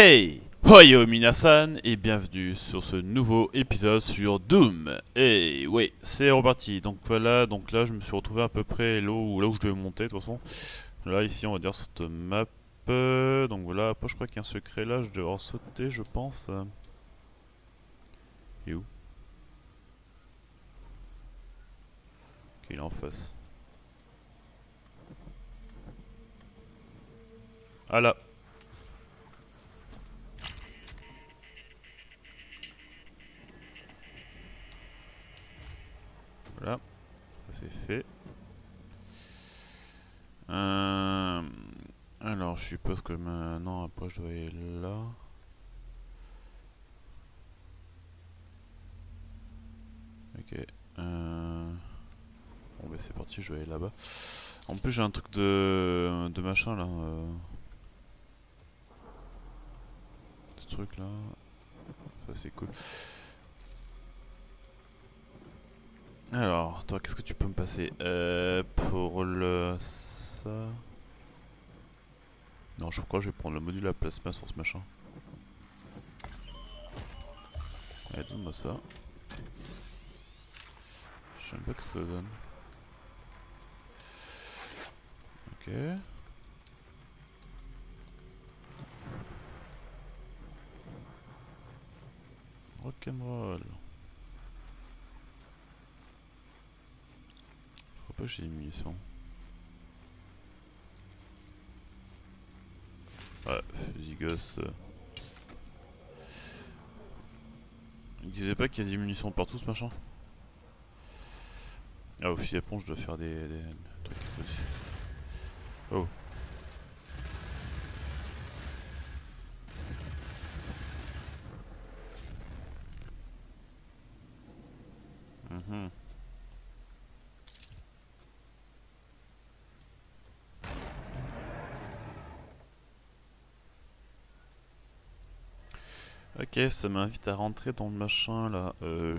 Hey Hoyo Minasan et bienvenue sur ce nouveau épisode sur Doom. Et oui, c'est reparti. Donc voilà, donc là je me suis retrouvé à peu près là où, là où je devais monter de toute façon. Là ici on va dire sur cette map. Euh, Donc voilà, après je crois qu'il y a un secret là, je devrais en sauter je pense. Il est où? Il est en face. Ah là Voilà, ça c'est fait. Euh, alors, je suppose que maintenant, après, je dois aller là. Ok. Euh... Bon, bah c'est parti, je vais aller là-bas. En plus, j'ai un truc de, de machin là. Euh... Ce truc là. Ça, c'est cool. Alors, toi, qu'est-ce que tu peux me passer? Euh, Pour le... ça... Non, je crois que je vais prendre le module à plasma sur ce machin. Allez, donne-moi ça. Je sais pas que ça donne. Ok. Rock'n'roll. Je crois pas j'ai des munitions. Ouais, fusil gosse. Il disait pas qu'il y a des munitions partout ce machin? Ah, au fusil à pompe, je dois faire des Ça m'invite à rentrer dans le machin là. Euh...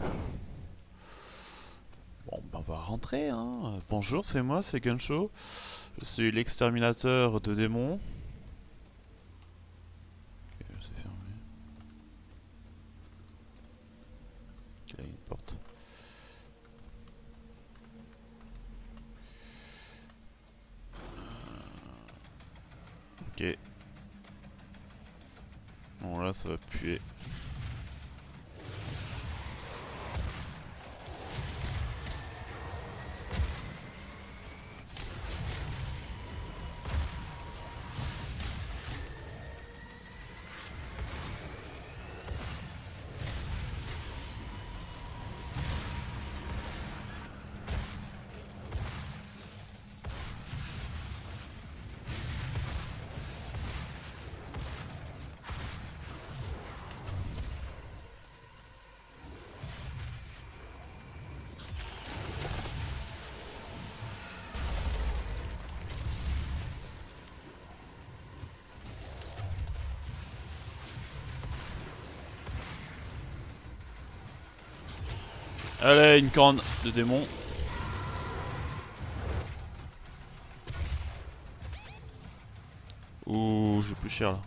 Bon, bah on va rentrer hein. Bonjour, c'est moi, c'est Gunshow. Je suis l'exterminateur de démons. Ok, une porte. Ok. Ça va puer. Allez, une corne de démon. Ouh, j'ai plus cher là.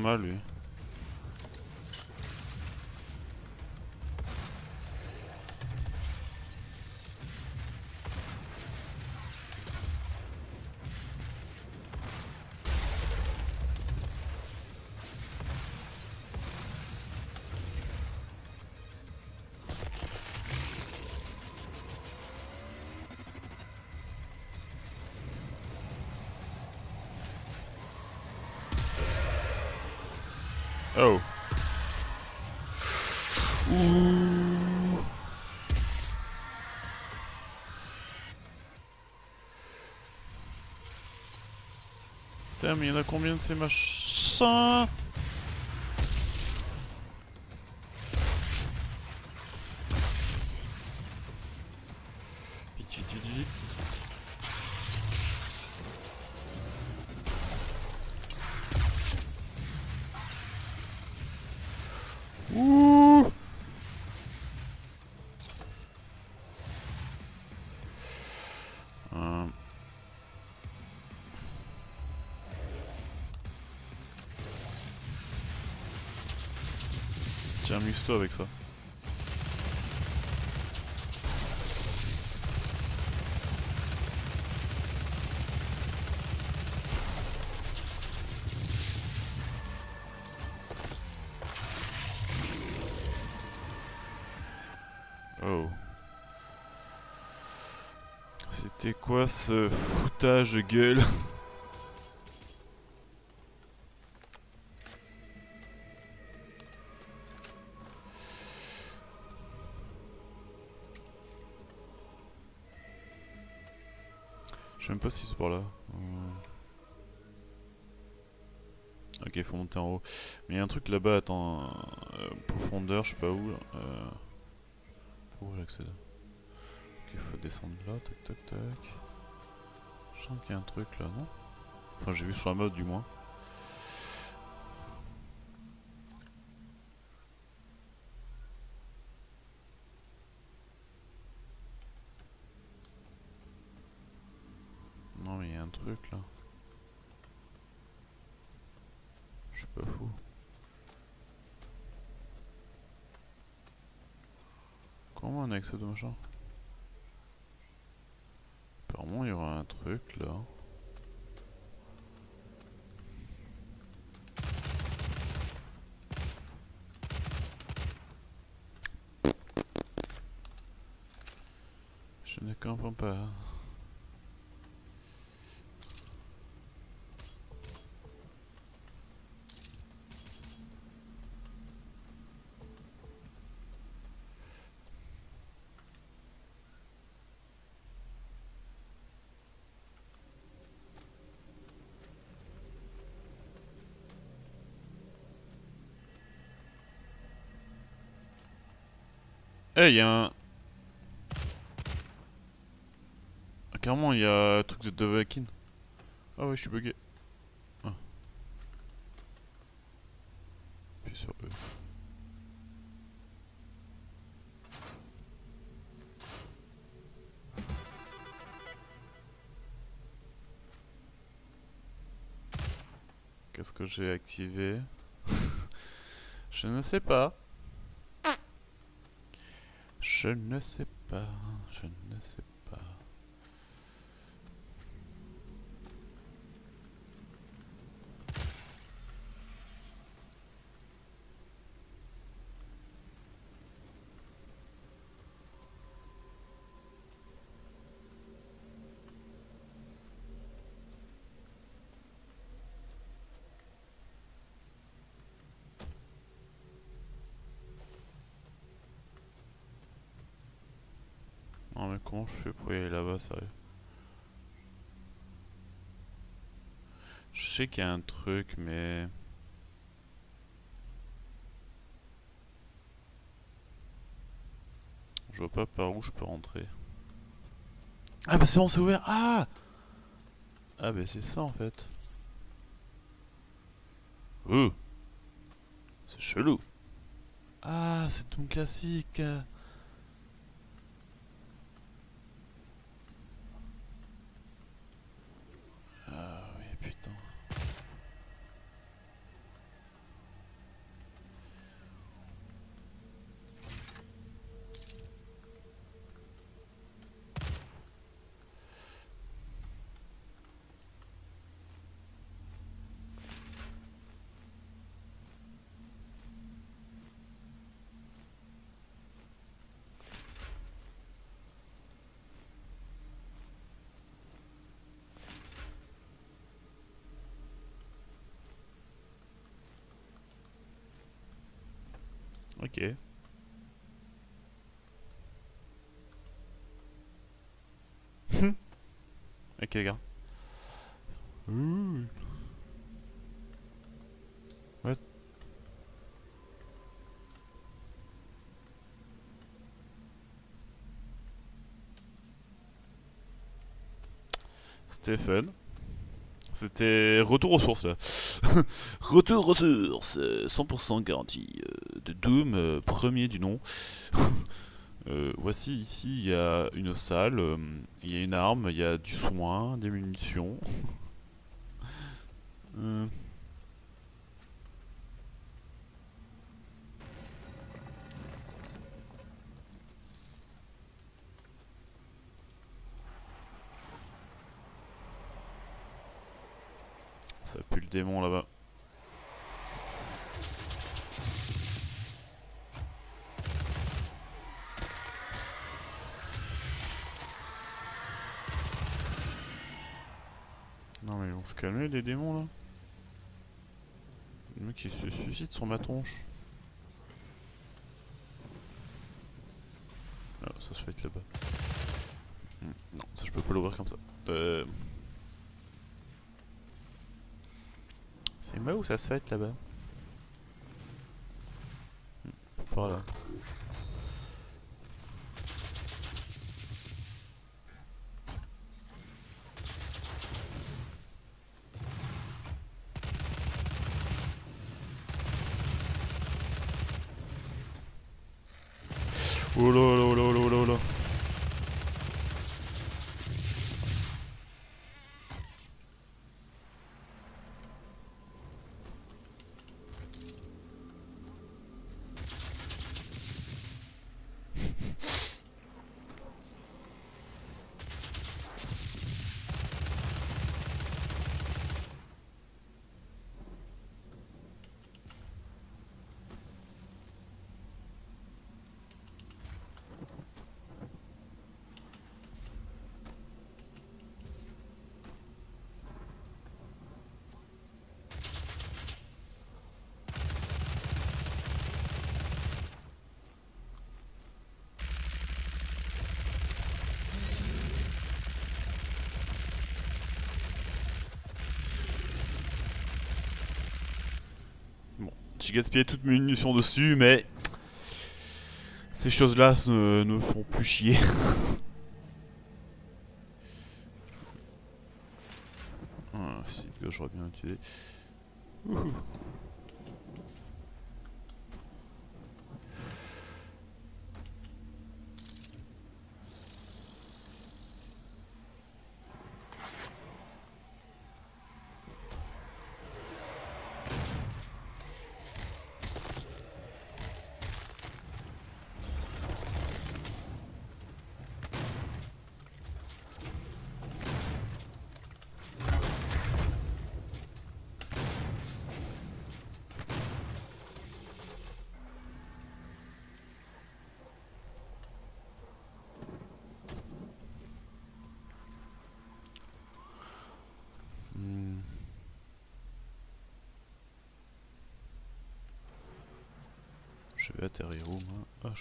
Mal lui. Putain, mais il y en a Avec ça. Oh. C'était quoi ce foutage de gueule? sais même pas si c'est par là. Euh. Ok, faut monter en haut. Mais il y a un truc là-bas, attends. euh, profondeur, je sais pas où. Euh... Où j'accède Ok, faut descendre là, tac tac tac. Je sens qu'il y a un truc là, non? Enfin, j'ai vu sur la mode du moins. Truc là. Je suis pas fou. Comment on a accès au machin Apparemment, il y aura un truc là. Je ne comprends pas. Eh, il y a un... Ah, carrément, il y a un truc de Dovahkiin. Ah ouais, je suis bugué. Ah. Puis sur E. Qu'est-ce que j'ai activé? Je ne sais pas. Je ne sais pas, je ne sais pas. Non mais comment je fais pour y aller là-bas, sérieux Je sais qu'il y a un truc, mais... Je vois pas par où je peux rentrer. Ah bah c'est bon, c'est ouvert Ah Ah bah c'est ça en fait. Ouh C'est chelou. Ah, c'est tout classique Ok. ok, les gars. Ouh. What C'était. C'était retour aux sources là. retour aux sources, euh, 100% garantie. Doom, euh, premier du nom. Euh, voici ici, il y a une salle, euh, il y a une arme, il y a du soin, des munitions. Ça pue le démon là-bas. Se calmer les démons là. Le mec il se suicide sur ma tronche. Ah, ça se fait là-bas. Hmm, Non, ça je peux pas l'ouvrir comme ça. Euh... C'est moi où ça se fait là-bas? Hmm, Par là. Oh là là là là là là. J'ai gaspillé toutes mes munitions dessus, mais ces choses-là ne, font plus chier. ah, j'aurais bien utilisé. Hmm. Je vais atterrir où moi Ah,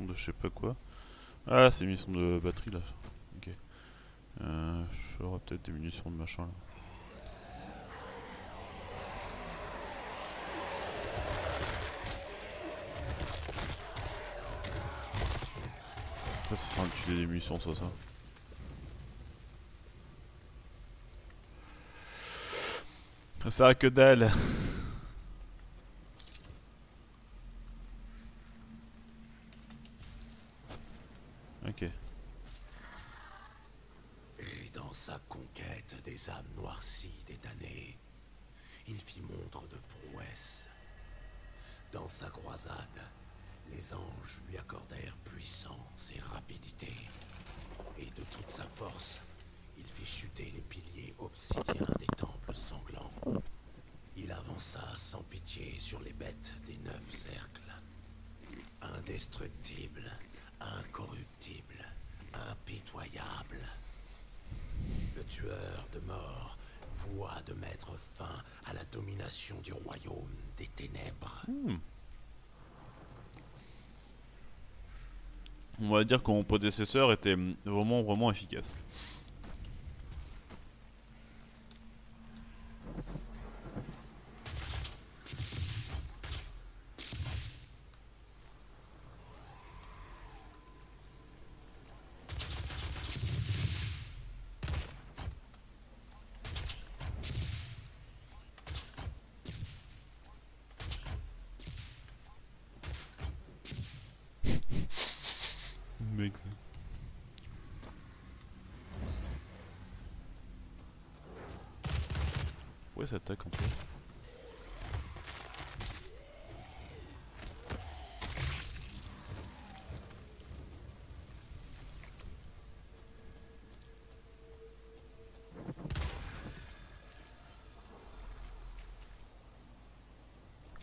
de je sais pas quoi. Ah, c'est munitions de batterie là. Ok. Euh, J'aurai peut-être des munitions de machin là. Ça, ça sera utiliser des munitions, ça, ça. Ça sert à que dalle. de morts, voix de mettre fin à la domination du royaume des ténèbres. Hmm. On va dire que mon prédécesseur était vraiment, vraiment efficace.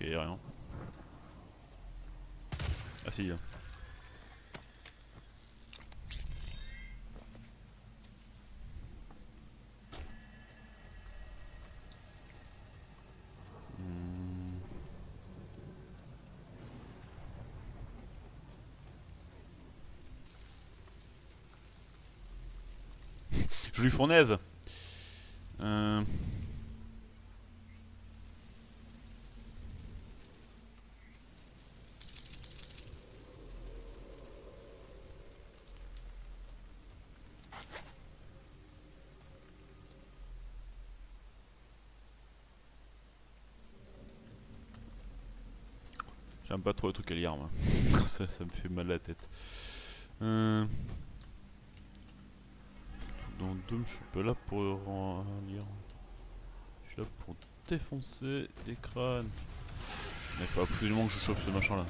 Y'a rien. Ah si, là. Hmm. Jolie fournaise. Euh... Pas trop le truc à lire, ça, ça me fait mal la tête. Euh... Dans Doom, je suis pas là pour en lire. Je suis là pour défoncer des crânes. Mais il faut absolument que je chope ce machin là.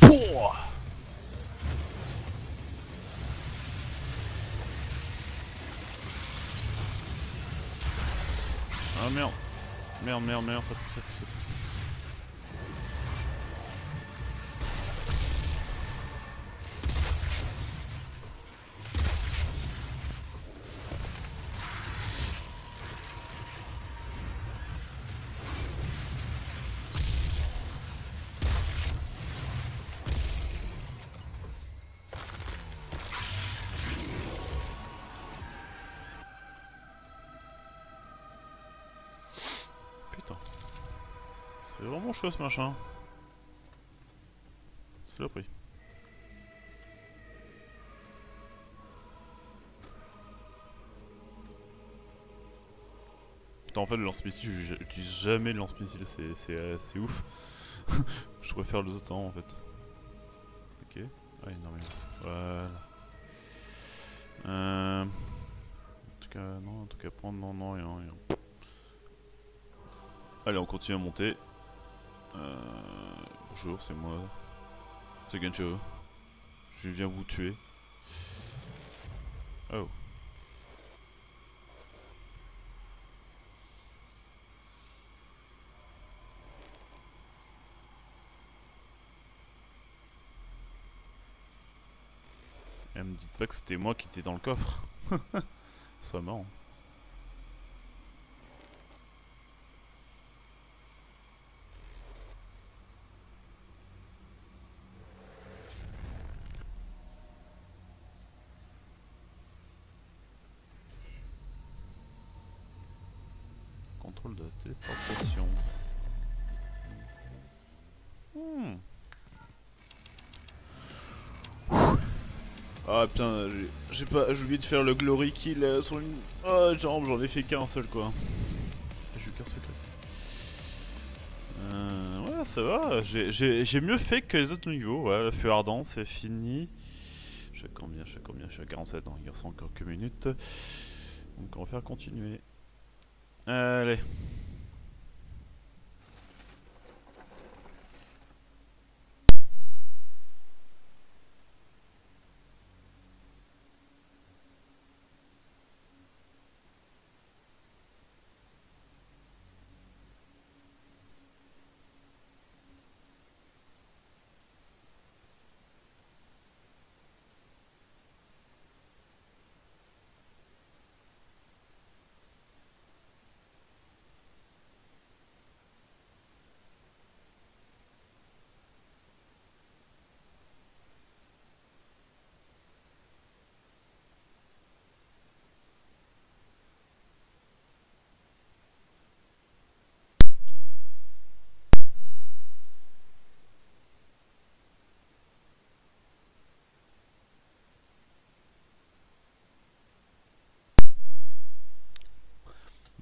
Pouah. Ah merde. Merde, merde, merde, ça pousse, ça pousse, ça. Vraiment chaud ce machin. C'est le prix. Putain, en fait, le lance-missile, j'utilise jamais le lance-missile, c'est- euh, ouf. je préfère les autres en fait. Ok. Ah, énormément. Voilà. Euh... En tout cas, non, en tout cas, prendre, non, non, rien, rien. Allez, on continue à monter. Euh... Bonjour, c'est moi. C'est Gencho. Je viens vous tuer. Oh. Et me dites pas que c'était moi qui étais dans le coffre. C'est marrant. contrôle de téléportation. Hmm. Ah putain, j'ai pas, j'ai oublié de faire le glory kill euh, sur une oh, jambe, j'en ai fait qu'un seul quoi. J'ai eu qu'un secret. Euh, ouais, ça va, j'ai mieux fait que les autres niveaux. Ouais, le feu ardent, c'est fini. Je sais combien, je sais combien, je suis à 47, donc il reste encore quelques minutes. Donc on va faire continuer. Allez.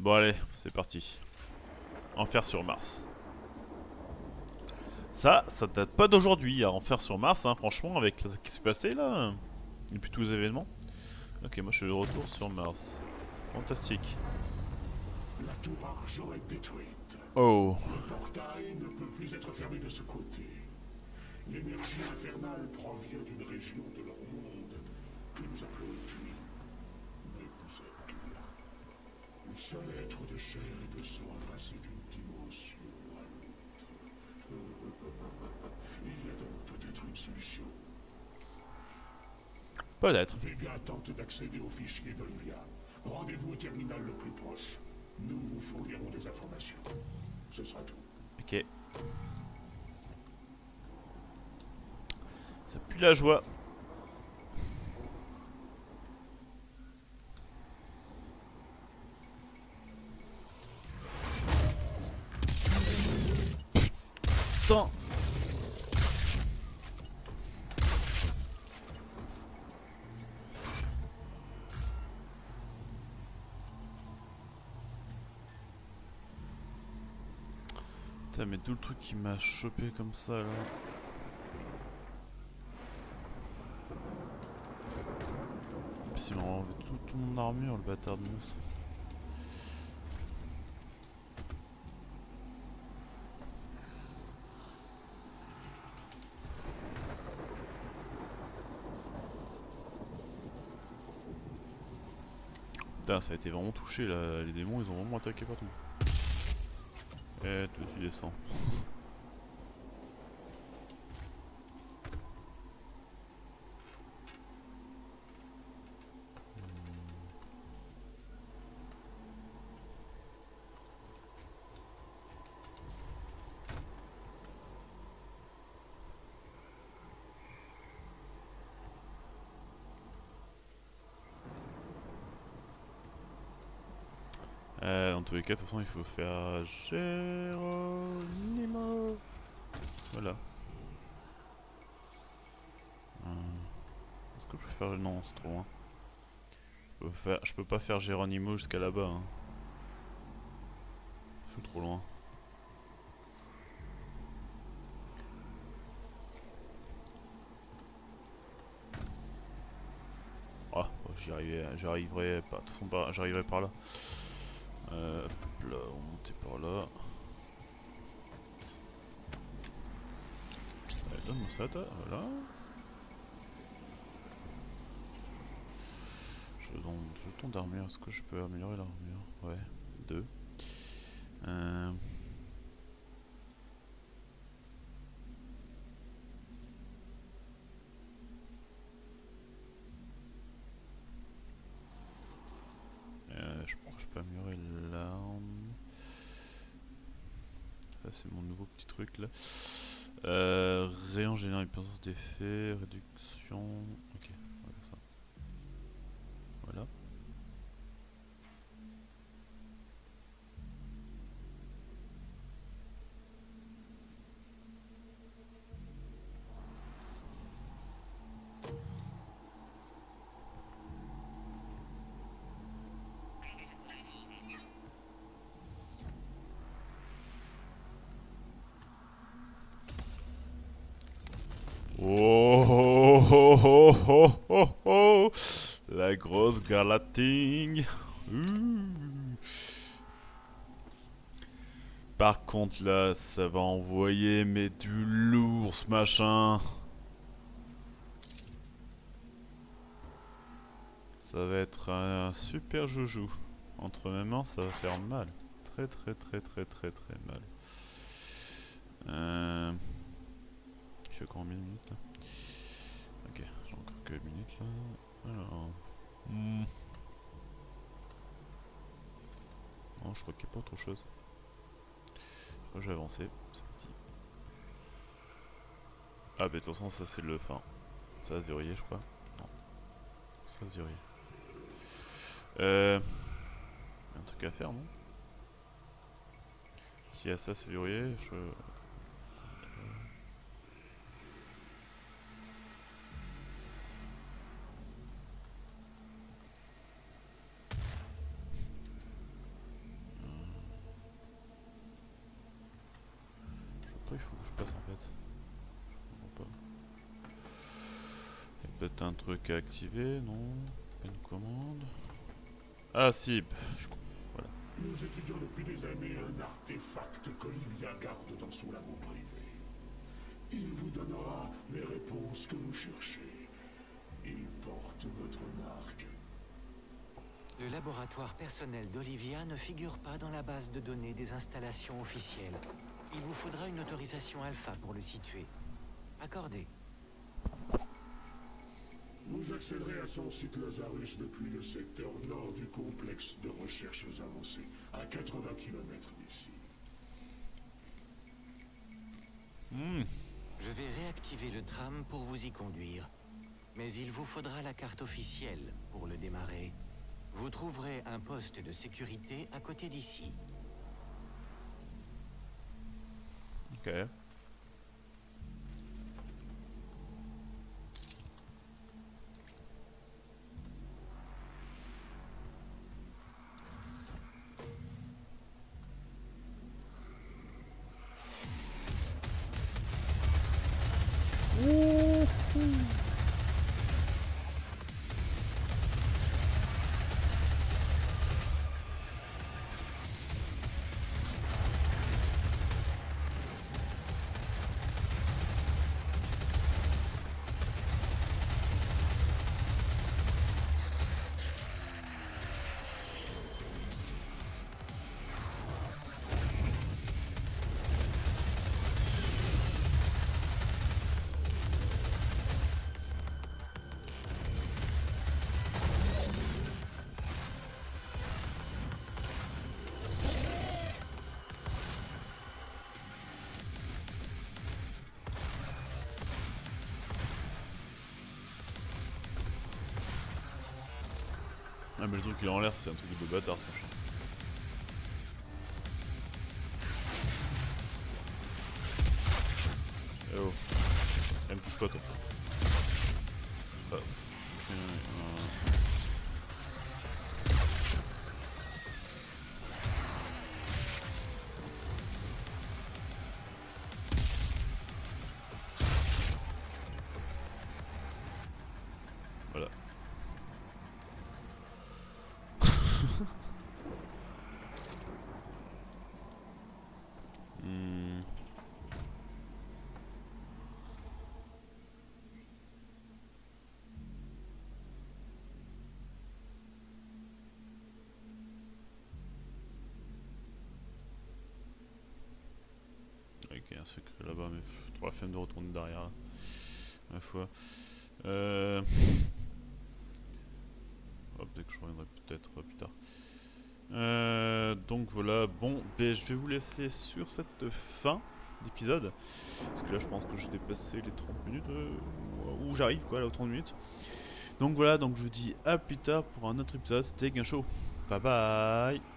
Bon allez, c'est parti. Enfer sur Mars. Ça, ça date pas d'aujourd'hui, à Enfer sur Mars, hein, franchement, avec ce qui s'est passé là. Et puis tous les événements. Ok, moi je suis de retour sur Mars. Fantastique. La tour argent est détruite. Oh. Le portail ne peut plus être fermé de ce côté. L'énergie infernale provient d'une région de leur monde que nous appelons le puits. Le seul être de chair et de sang à passer d'une dimension à l'autre. Il y a donc peut-être une solution. Peut-être. Vega tente d'accéder au fichier d'Olivia. Rendez-vous au terminal le plus proche. Nous vous fournirons des informations. Ce sera tout. Ok. Ça pue la joie. Putain mais tout le truc qui m'a chopé comme ça là. Puis il m'a enlevé tout, mon armure le bâtard de monstre Ça a été vraiment touché là, les démons ils ont vraiment attaqué partout. Et tout tu descends. Euh, dans tous les cas, de toute façon, il faut faire Geronimo. Voilà. Euh, Est-ce que je peux faire... Non, c'est trop loin. Je peux, pas faire Geronimo jusqu'à là-bas. Hein. Je suis trop loin. Ah, j'y arriverai pas. De toute façon, j'arriverai par là. Euh, hop là, on monter par là. Allez, donne-moi ça, toi, voilà. Je donne jeton d'armure, est-ce que je peux améliorer l'armure? Ouais, deux. Euh, je pense que je peux améliorer l'arme. Ça c'est mon nouveau petit truc là. Euh, rayon puissance d'effet, réduction. Ok, Oh, oh, oh, oh, oh, oh. La grosse galating. Par contre là, ça va envoyer mais du lourd ce machin. Ça va être un super joujou. Entre mes mains, ça va faire mal. Très très très très très très mal. Euh... Je fais combien de minutes là Ok, j'ai encore quelques minutes là. Alors... hmm. Non, je crois qu'il n'y a pas autre chose. Je crois que je vais avancer. C'est parti. Ah, bah de toute façon, ça c'est le fin. Ça va se verrouiller, je crois. Non. Ça va se verrouiller. Euh. y a un truc à faire, non? S'il y a ça, c'est verrouillé, je. Pas, il faut que je passe en fait. Je comprends pas. Il y a peut-être un truc à activer, non Pas une commande. Ah si, je. Voilà. Nous étudions depuis des années un artefact qu'Olivia garde dans son labo privé. Il vous donnera les réponses que vous cherchez. Il porte votre marque. Le laboratoire personnel d'Olivia ne figure pas dans la base de données des installations officielles. Il vous faudra une autorisation alpha pour le situer. Accordé. Vous accéderez à son site Lazarus depuis le secteur nord du complexe de recherches avancées, à 80 km d'ici. Hmm. Je vais réactiver le tram pour vous y conduire. Mais il vous faudra la carte officielle pour le démarrer. Vous trouverez un poste de sécurité à côté d'ici. Ok. Ah mais le truc qu'il a en l'air c'est un truc de bâtard ce machin. Secret là-bas, mais la flemme de retourner derrière. Ma foi. Euh... Hop, dès que je reviendrai peut-être euh, plus tard. Euh, donc voilà, bon, ben, je vais vous laisser sur cette fin d'épisode. Parce que là, je pense que j'ai dépassé les 30 minutes. euh, où j'arrive, quoi, là, aux 30 minutes. Donc voilà, donc je vous dis à plus tard pour un autre épisode. C'était Gain Show. Bye bye